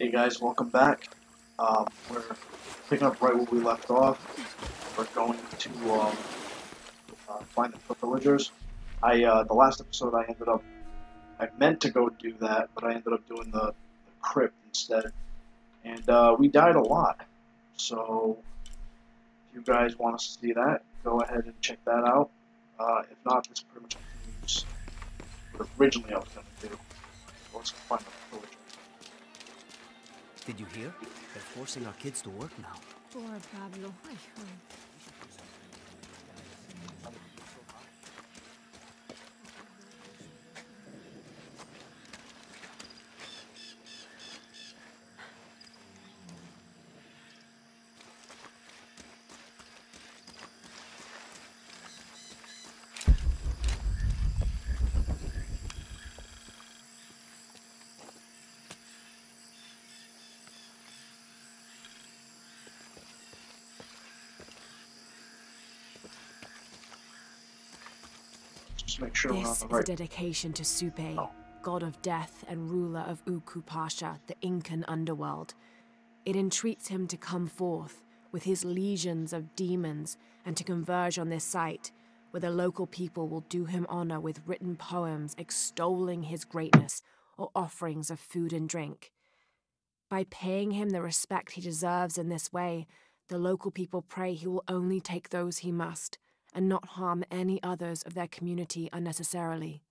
Hey guys, welcome back. Um, we're picking up right where we left off. We're going to um, uh, find the villagers. I uh, the last episode I ended up I meant to go do that, but I ended up doing the, the crypt instead, and uh, we died a lot. So if you guys want to see that, go ahead and check that out. Uh, if not, this pretty much continues what originally I was going to do. Let's find the. Did you hear? They're forcing our kids to work now. Poor Pablo, I heard. Just make sure This is a right. dedication to Supay, Oh. god of death and ruler of Uku Pacha, the Incan underworld. It entreats him to come forth with his legions of demons and to converge on this site, where the local people will do him honor with written poems extolling his greatness or offerings of food and drink. By paying him the respect he deserves in this way, the local people pray he will only take those he must and not harm any others of their community unnecessarily.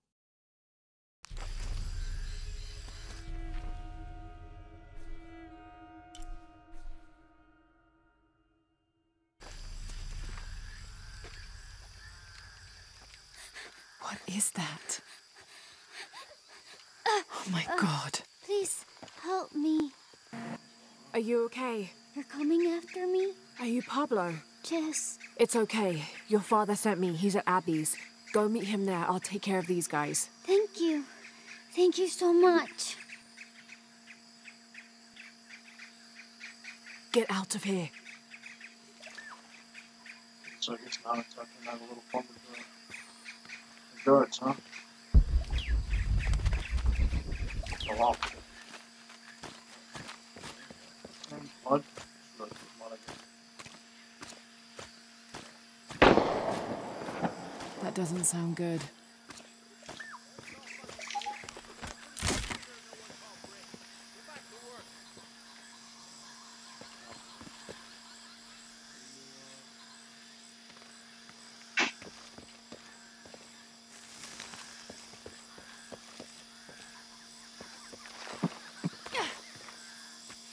What is that? Oh my uh, god. Please help me. Are you okay? You're coming after me? Are you Pablo? Jess, It's okay. Your father sent me. He's at Abby's. Go meet him there. I'll take care of these guys. thank you. Thank you so much. Get out of here. So I guess now it's time to a little fun with the, the guards, huh? So long. And mud. Look, mud again. That doesn't sound good.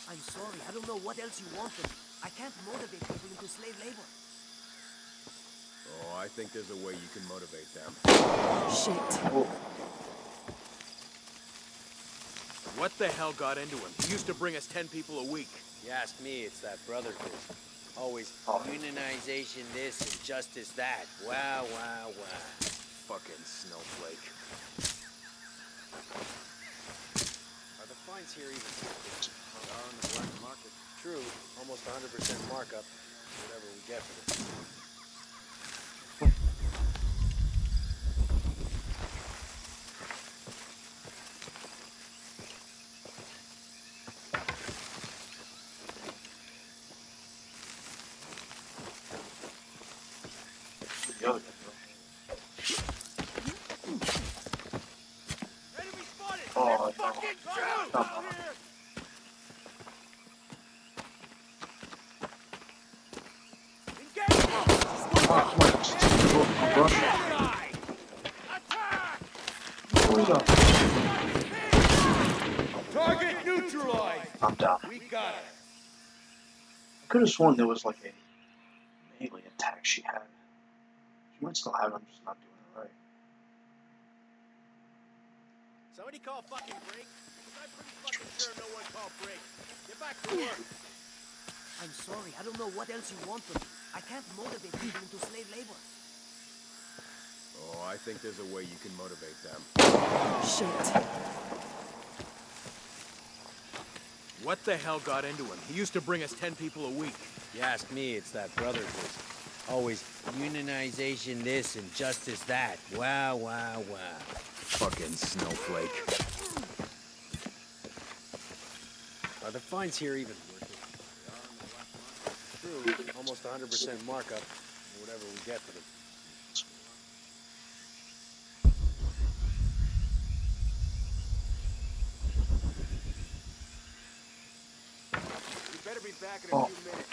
I'm sorry, I don't know what else you want from me. I can't motivate people into slave labor. I think there's a way you can motivate them. Shit. What the hell got into him? He used to bring us ten people a week. You ask me, it's that brotherhood. Always Oh. unionization this and justice that. Wow, wow, wow. Fucking snowflake. Are the fines here even? They are on the black market. True, almost 100% markup. Whatever we get for this. the other guy. Oh, no. Come on. Oh, come on. Just go up, rush. Hold up. Target neutralized! I'm down. We got it. I could have sworn there was like a melee attack she had. She might still have it, I'm just not doing it right. Somebody call fucking break? Because I'm pretty fucking sure no one called break. Get back to work. I'm sorry, I don't know what else you want from me. I can't motivate people into slave labor. Oh, I think there's a way you can motivate them. Shit. What the hell got into him? He used to bring us ten people a week. You ask me, it's that brother brotherhood. Always unionization this and justice that. Wow, wow, wow. Fucking snowflake. Are the fines here even worth it? They are on the black market. True, almost 100% markup, whatever we get them. You better be back in Oh. few minutes.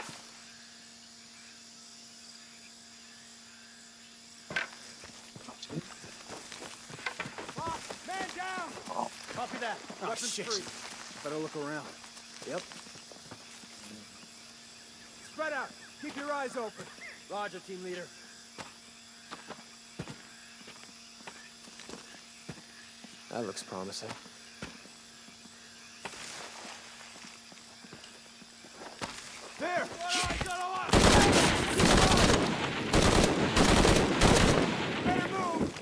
Man down! Oh. Copy that. Oh, Weapons shit. free. Better look around. Yep. Spread out. Keep your eyes open. Roger, team leader. That looks promising. There! Better move!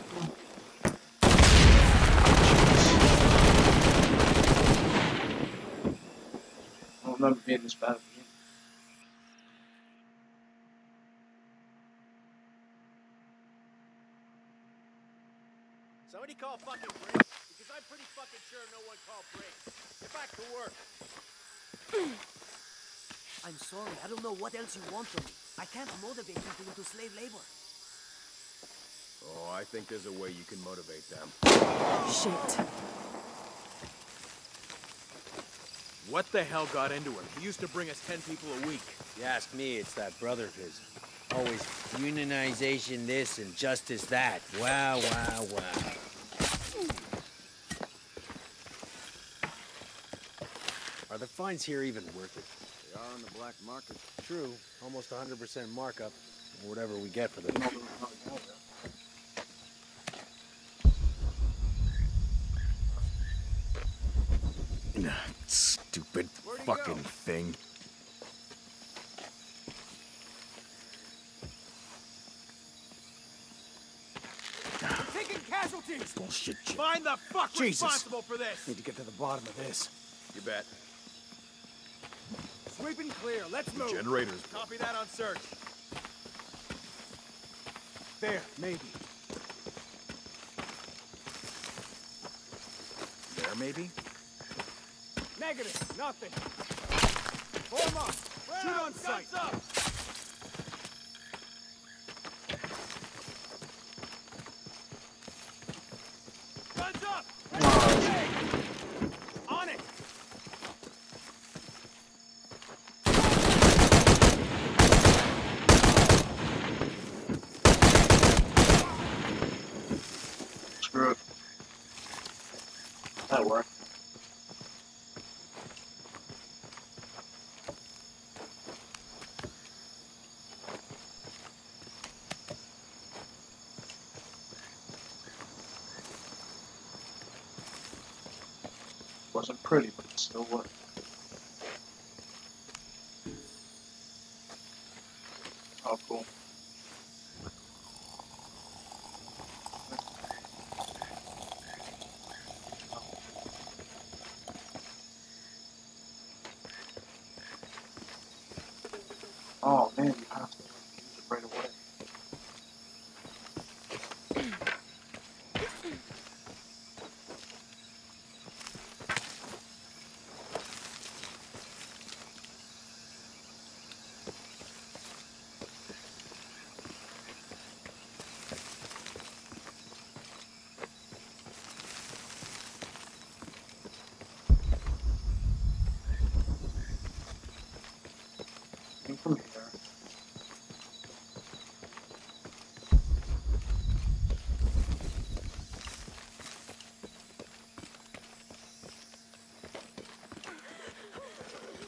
I don't remember being this bad. Somebody call fucking brakes, because I'm pretty fucking sure no one called brakes. Get back to work. I'm sorry, I don't know what else you want from me. I can't motivate people into slave labor. Oh, I think there's a way you can motivate them. Shit. What the hell got into him? He used to bring us ten people a week. You ask me, it's that brother of his. Always unionization this and justice that. Wow, wow, wow. Are the fines here even worth it? They are on the black market. True, almost 100% markup, whatever we get for them. Stupid Where'd he fucking go? thing. Taking casualties! Bullshit. shit. Find the fuck Jesus. responsible for this! Need to get to the bottom of this. You bet. Sweeping clear, let's move. Generators. Copy that on search. There, maybe. There, maybe? Negative, nothing. Form up. Shoot on sight. Up. Guns up. On it. Screw it. That worked. Wasn't pretty, but it still worked. Oh, cool. Oh man, you have to use it right away. Came from here.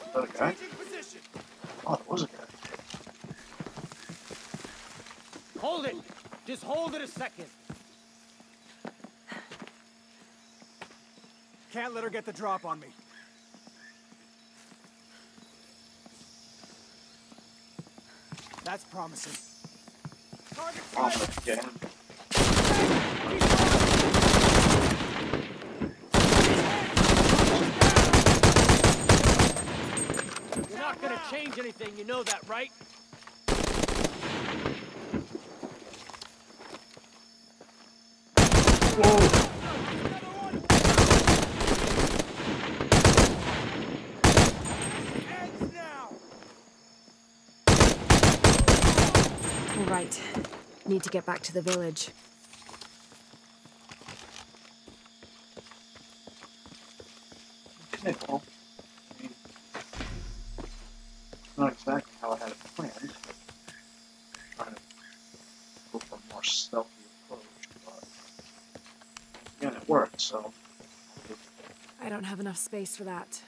Is that a guy? Changing position. Oh, that was a guy. Hold it. Just hold it a second. Can't let her get the drop on me. That's promising. Target Oh, I'm sighted. gonna get him. You're not gonna change anything, you know that, right? Need to get back to the village. Okay, well, I mean, not exactly how I had it planned. Trying to go for a more stealthy approach, but again, it worked. So. I don't have enough space for that.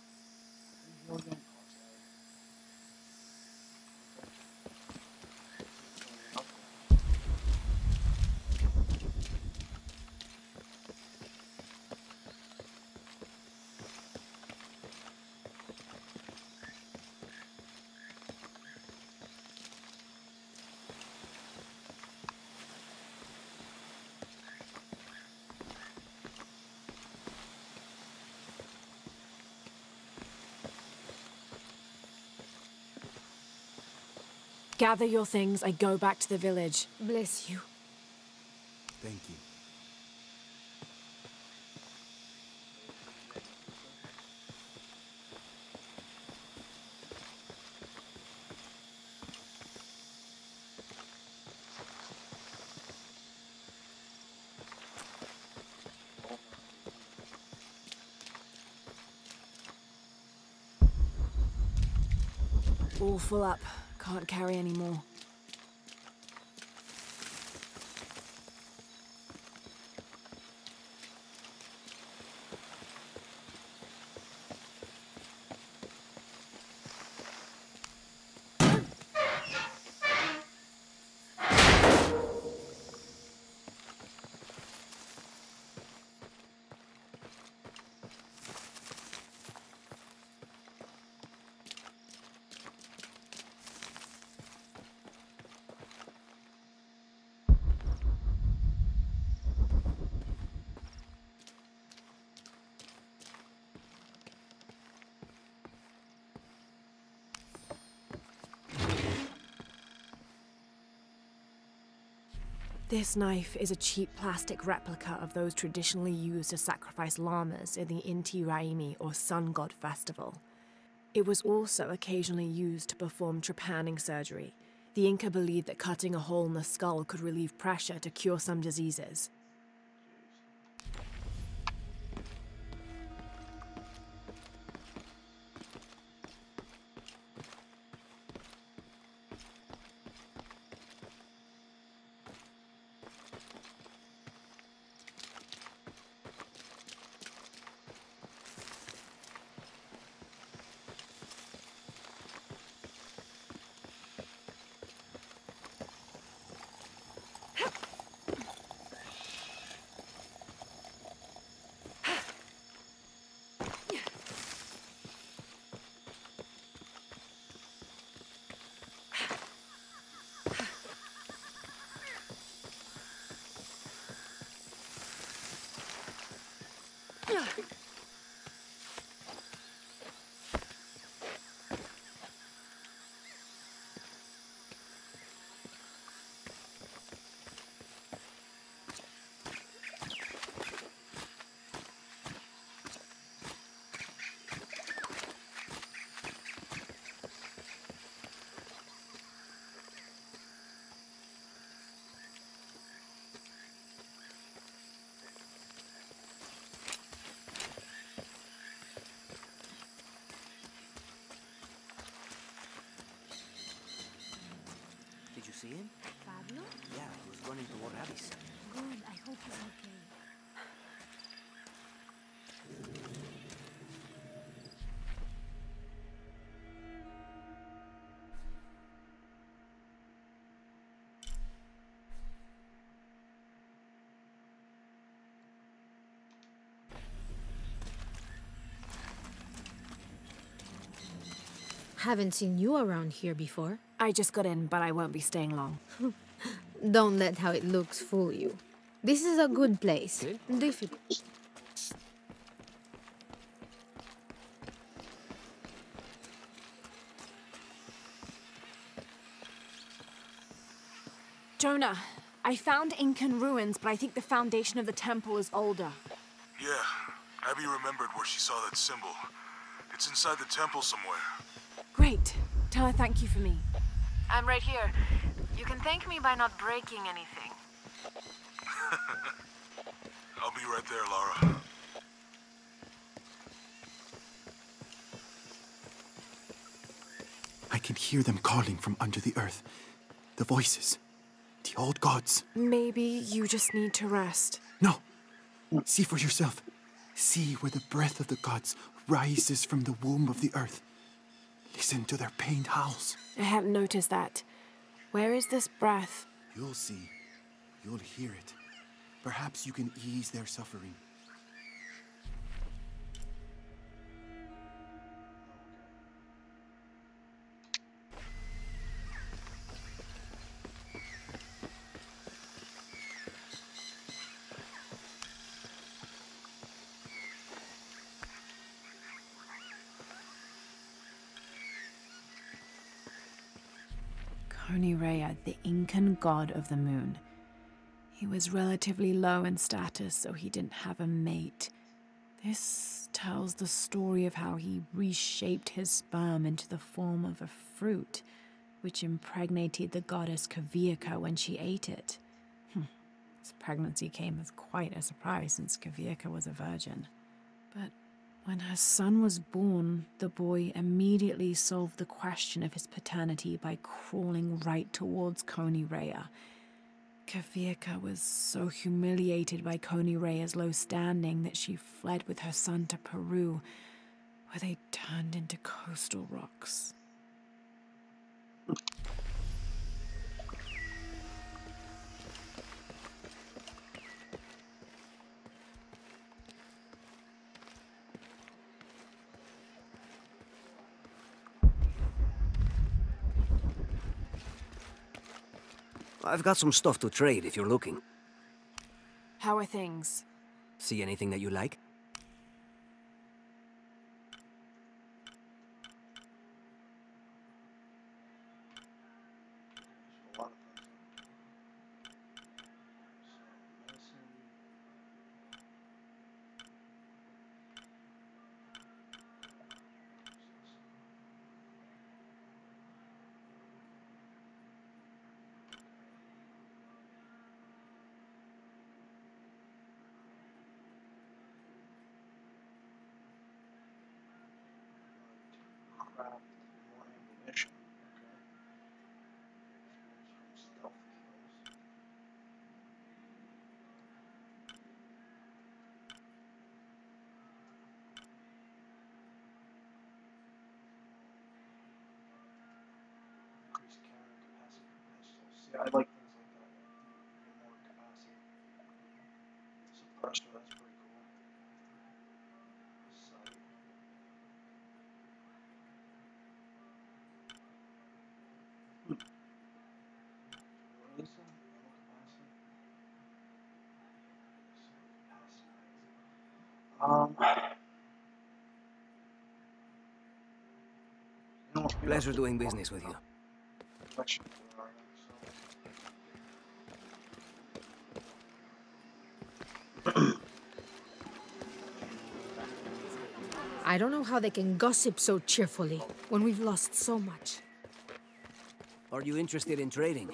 Gather your things. I go back to the village. Bless you. Thank you. All full up. Can't carry any more. This knife is a cheap plastic replica of those traditionally used to sacrifice llamas in the Inti Raymi or Sun God Festival. It was also occasionally used to perform trepanning surgery. The Inca believed that cutting a hole in the skull could relieve pressure to cure some diseases. Did see him? Pablo? Yeah, he was running toward Abby's. Good. I hope he's okay. Haven't seen you around here before. I just got in, but I won't be staying long. Don't let how it looks fool you. This is a good place. Okay. Difficult. Jonah, I found Incan ruins, but I think the foundation of the temple is older. Yeah, Abby remembered where she saw that symbol. It's inside the temple somewhere. Great. Tell her thank you for me. I'm right here. You can thank me by not breaking anything. I'll be right there, Lara. I can hear them calling from under the earth. The voices. The old gods. Maybe you just need to rest. No. See for yourself. See where the breath of the gods rises from the womb of the earth. Listen to their pained howls. I hadn't noticed that. Where is this breath? You'll see. You'll hear it. Perhaps you can ease their suffering. The Incan god of the moon. He was relatively low in status, so he didn't have a mate. This tells the story of how he reshaped his sperm into the form of a fruit, which impregnated the goddess Kavika when she ate it. Hmm. His pregnancy came as quite a surprise since Kavika was a virgin. But when her son was born, the boy immediately solved the question of his paternity by crawling right towards Coniraya. Kavika was so humiliated by Coniraya's low standing that she fled with her son to Peru, where they turned into coastal rocks. I've got some stuff to trade if you're looking. How are things? See anything that you like? a lot of things. So, medicine. Craft more ammunition. Okay. Stealth kills. Increased carrying capacity for pistols. See, I like things like that. More capacity. Suppressor, that's pretty cool. Sight. What is that? Ammo capacity? Capacity. Um. you know what, maybe I'll Pleasure doing business with you. I don't know how they can gossip so cheerfully when we've lost so much. Are you interested in trading?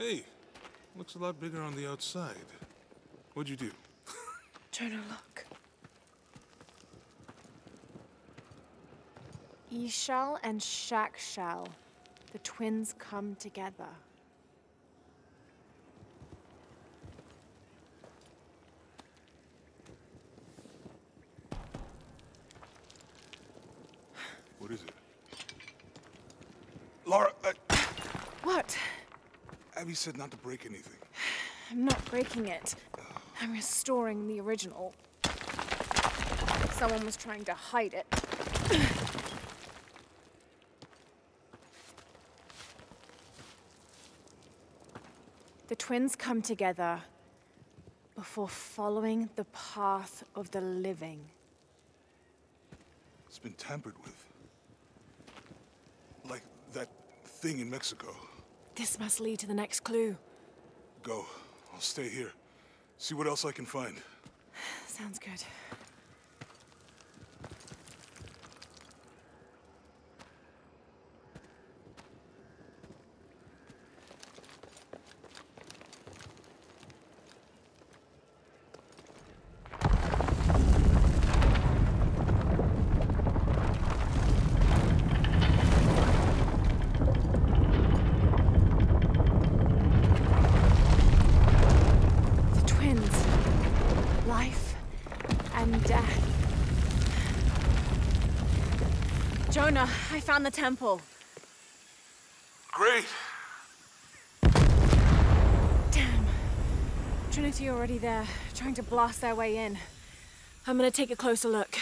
Hey, looks a lot bigger on the outside. What'd you do? Turn to look. Ishal and Shakshal, the twins come together. Abby said not to break anything. I'm not breaking it. I'm restoring the original. Someone was trying to hide it. the twins come together before following the path of the living. It's been tampered with. Like that thing in Mexico. This must lead to the next clue. Go. I'll stay here. See what else I can find. Sounds good. The twins. Life and death. Jonah, I found the temple. Great! Damn. Trinity already there, trying to blast their way in. I'm gonna take a closer look.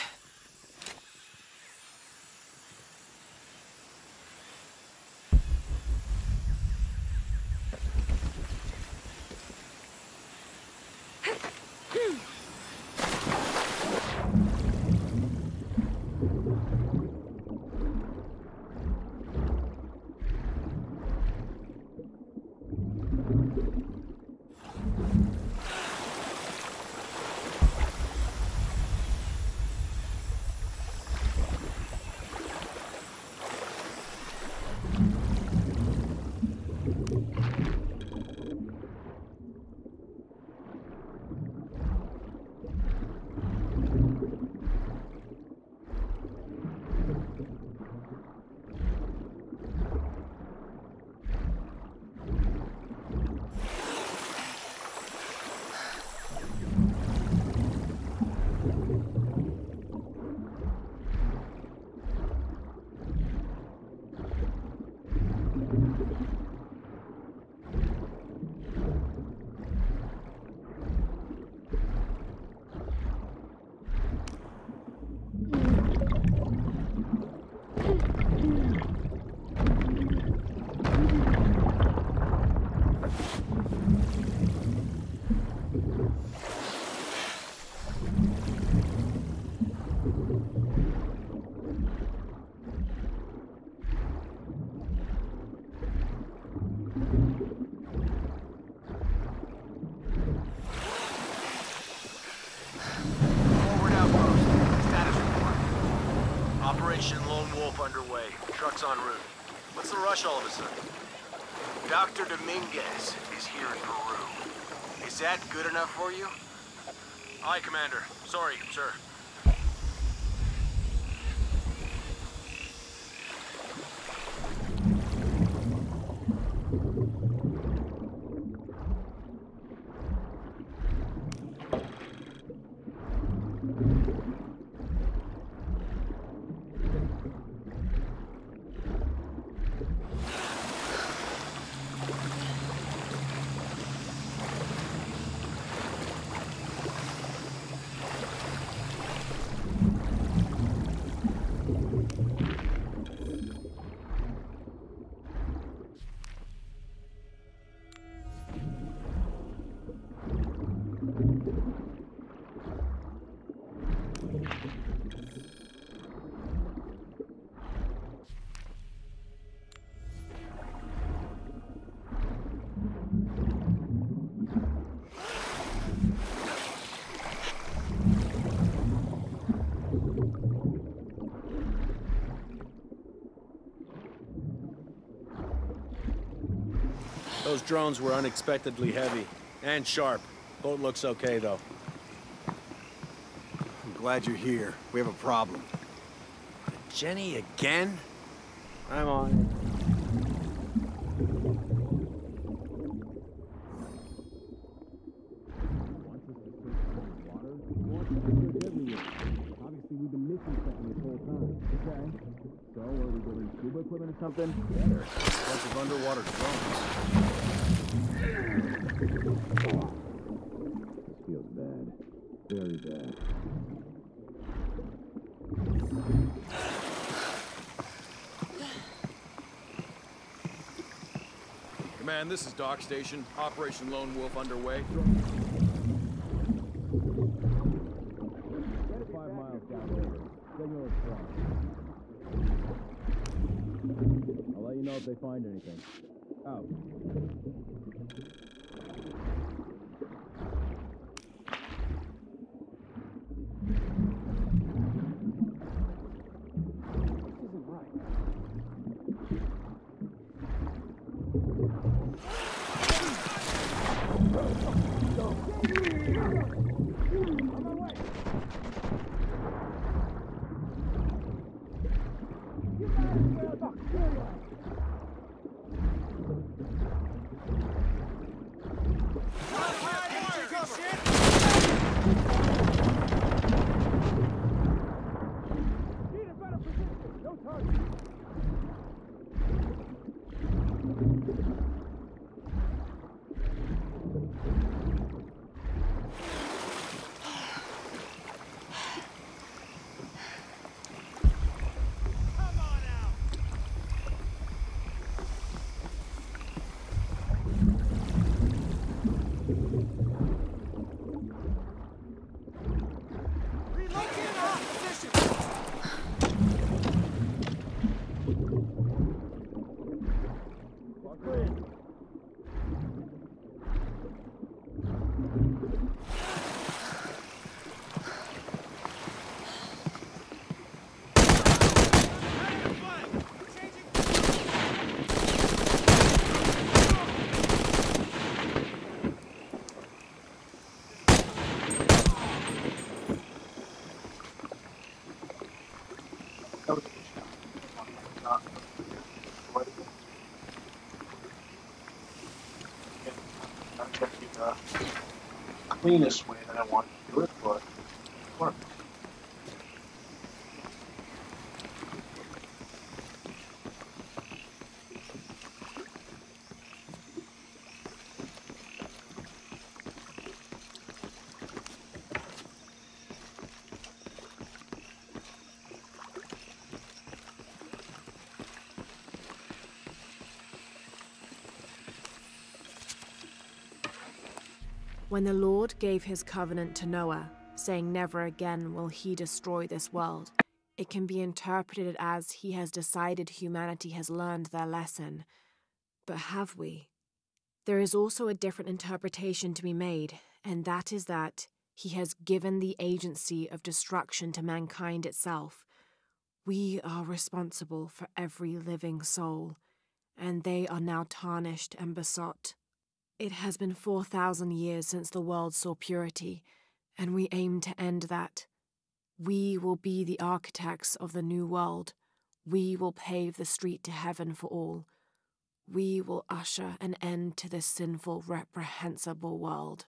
That good enough for you? Aye, Commander. Sorry, sir. Those drones were unexpectedly heavy and sharp. Boat looks okay, though. I'm glad you're here. We have a problem. Jenny again? I'm on Obviously, we've been missing something this whole time. Okay. So, are we getting scuba equipment or something? Better. Bunch of underwater drones. This feels bad. Very bad. Command, this is Dock Station. Operation Lone Wolf underway. Five miles down the river. Signal is strong. I'll let you know if they find anything. Out. That cleanest way that I want to do it, but it works. When the Lord gave his covenant to Noah, saying, Never again will he destroy this world, it can be interpreted as he has decided humanity has learned their lesson. But have we? There is also a different interpretation to be made, and that is that he has given the agency of destruction to mankind itself. We are responsible for every living soul, and they are now tarnished and besot. It has been 4,000 years since the world saw purity, and we aim to end that. We will be the architects of the new world. We will pave the street to heaven for all. We will usher an end to this sinful, reprehensible world.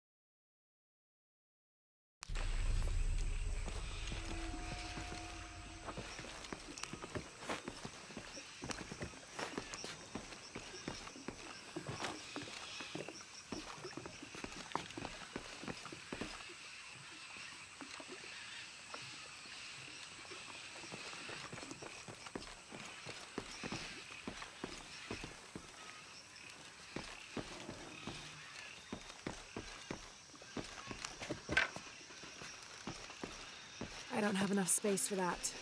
Don't have enough space for that.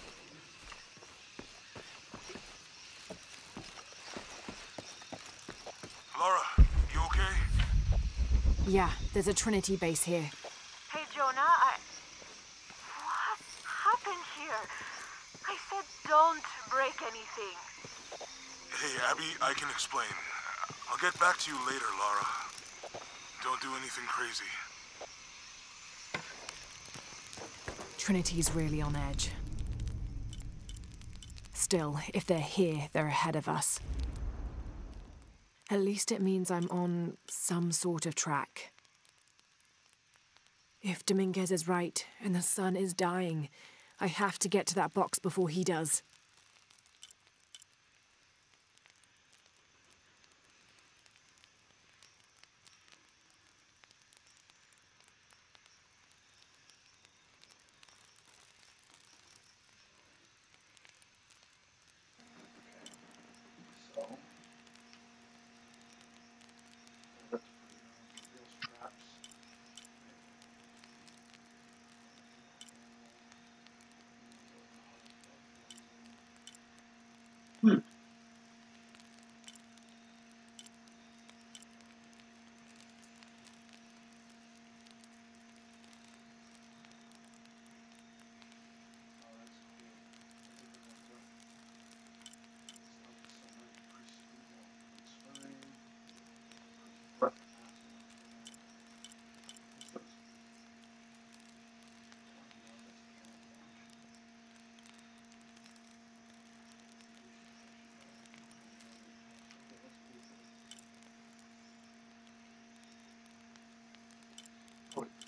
Lara, you okay? Yeah, there's a Trinity base here. Hey, Jonah, I. What happened here? I said don't break anything. Hey, Abby, I can explain. I'll get back to you later, Lara. Don't do anything crazy. Trinity's really on edge. Still, if they're here, they're ahead of us. At least it means I'm on some sort of track. If Dominguez is right and the sun is dying, I have to get to that box before he does.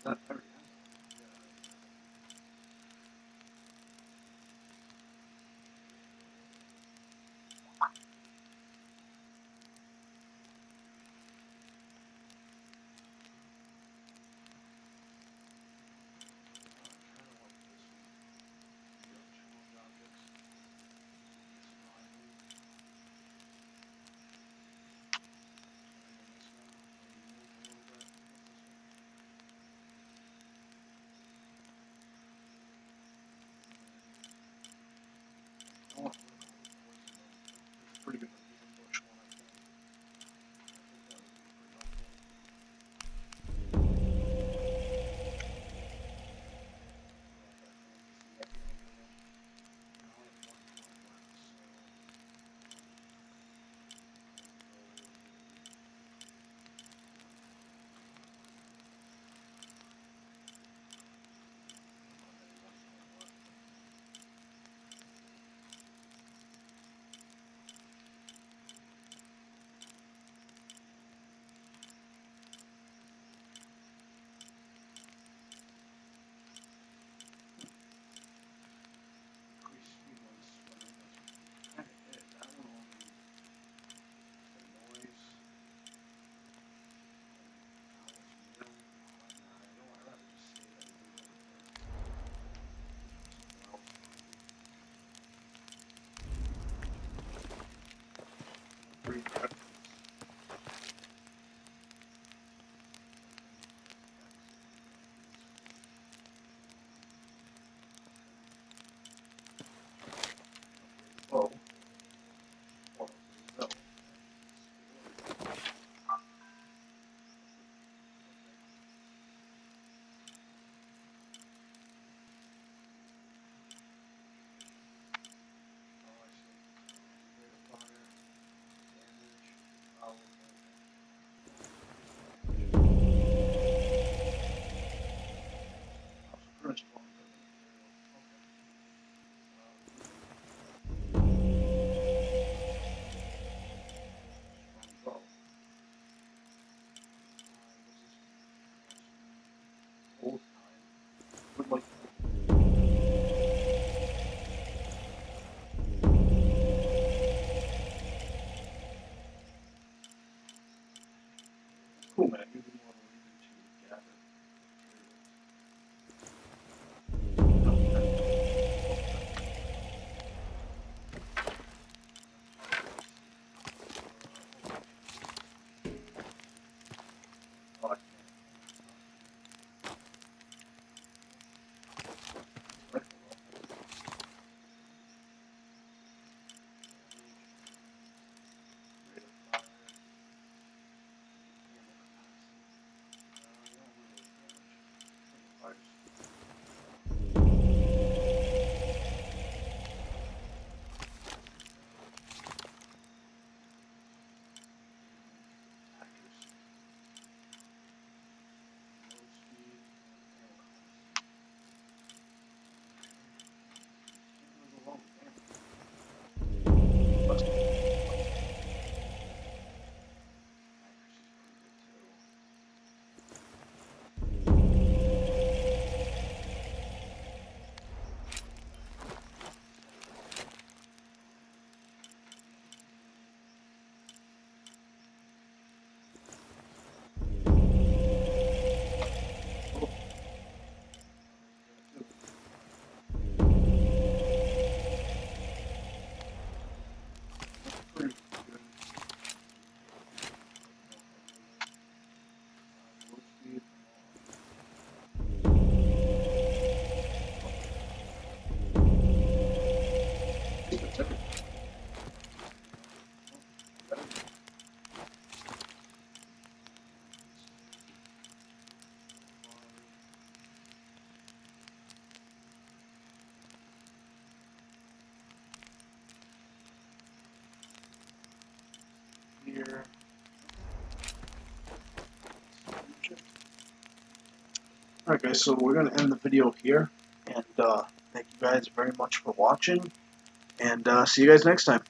that part. Alright guys, so we're going to end the video here. And uh, thank you guys very much for watching. And uh, see you guys next time.